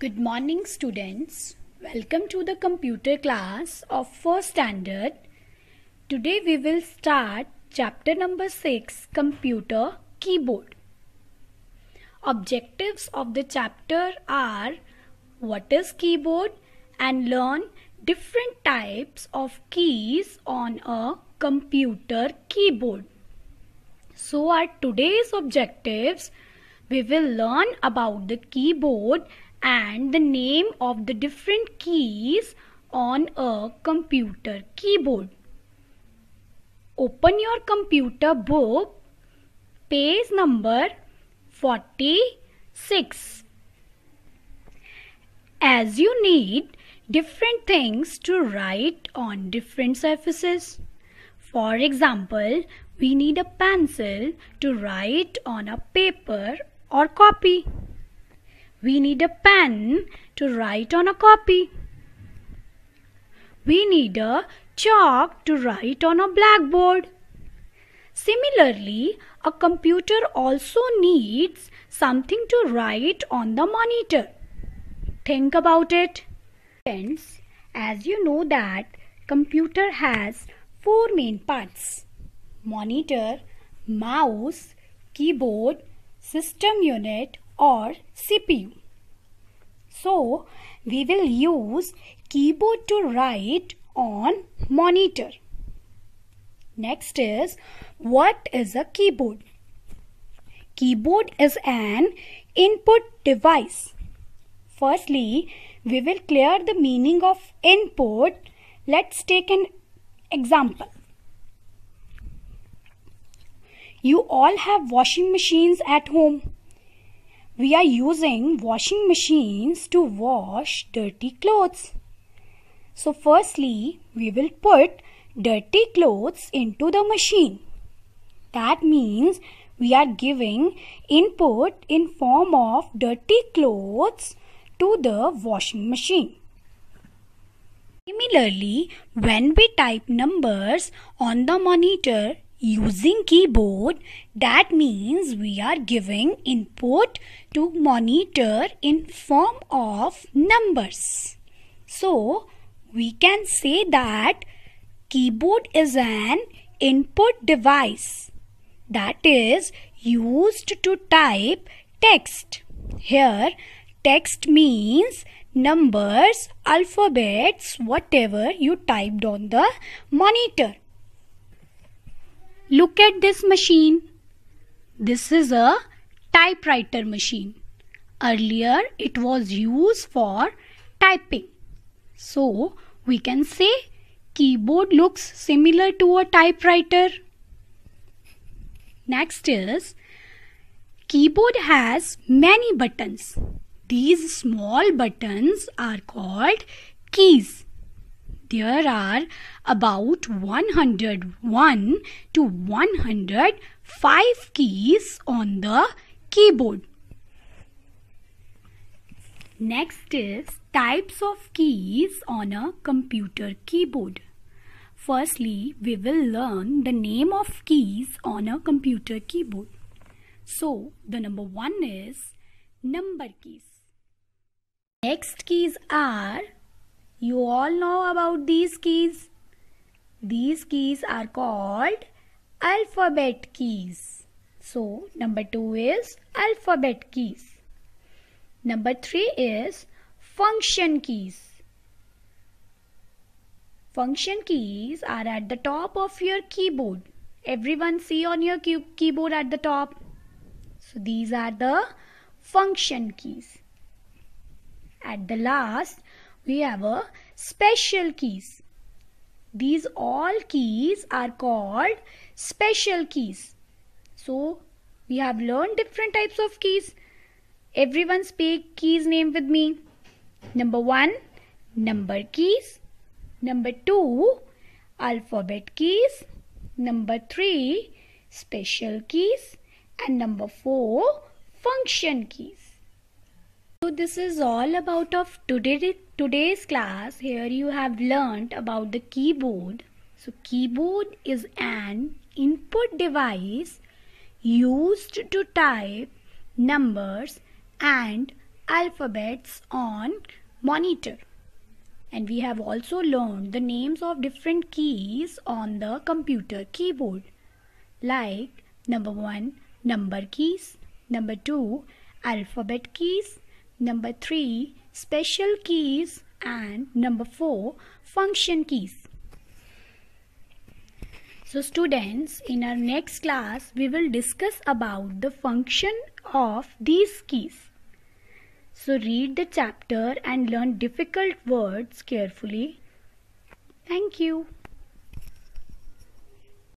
Good morning, students. Welcome to the computer class of first standard. Today we will start chapter number 6 Computer Keyboard. Objectives of the chapter are what is keyboard and learn different types of keys on a computer keyboard. So, our today's objectives we will learn about the keyboard and the name of the different keys on a computer keyboard. Open your computer book, page number 46. As you need different things to write on different surfaces. For example, we need a pencil to write on a paper or copy. We need a pen to write on a copy. We need a chalk to write on a blackboard. Similarly, a computer also needs something to write on the monitor. Think about it. Friends, as you know that computer has four main parts. Monitor, mouse, keyboard, system unit or CPU. So, we will use keyboard to write on monitor. Next is what is a keyboard? Keyboard is an input device. Firstly, we will clear the meaning of input. Let's take an example. You all have washing machines at home. We are using washing machines to wash dirty clothes. So firstly, we will put dirty clothes into the machine. That means we are giving input in form of dirty clothes to the washing machine. Similarly, when we type numbers on the monitor using keyboard, that means we are giving input to monitor in form of numbers. So, we can say that keyboard is an input device that is used to type text. Here, text means numbers, alphabets, whatever you typed on the monitor. Look at this machine. This is a typewriter machine. Earlier it was used for typing. So we can say keyboard looks similar to a typewriter. Next is keyboard has many buttons. These small buttons are called keys. There are about 101 to 105 keys on the keyboard. Next is types of keys on a computer keyboard. Firstly, we will learn the name of keys on a computer keyboard. So, the number one is number keys. Next keys are, you all know about these keys. These keys are called alphabet keys. So, number two is alphabet keys. Number three is function keys. Function keys are at the top of your keyboard. Everyone see on your key keyboard at the top. So these are the function keys. At the last, we have a special keys. These all keys are called special keys. So we have learned different types of keys. Everyone speak keys name with me. Number 1 number keys. Number 2 alphabet keys. Number 3 special keys and number 4 function keys. So this is all about of today today's class. Here you have learnt about the keyboard. So keyboard is an input device used to type numbers and alphabets on monitor. And we have also learned the names of different keys on the computer keyboard like number 1 number keys, number 2 alphabet keys, number 3 special keys and number 4 function keys. So students, in our next class, we will discuss about the function of these keys. So read the chapter and learn difficult words carefully. Thank you.